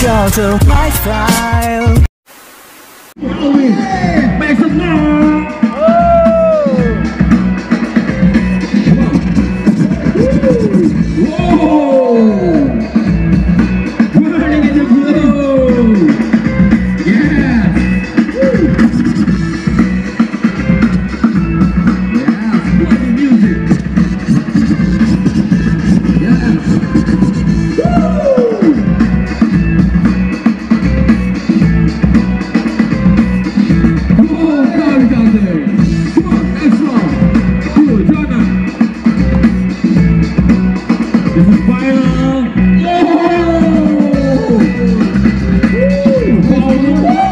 total my file. Make some noise! 拜了，哦。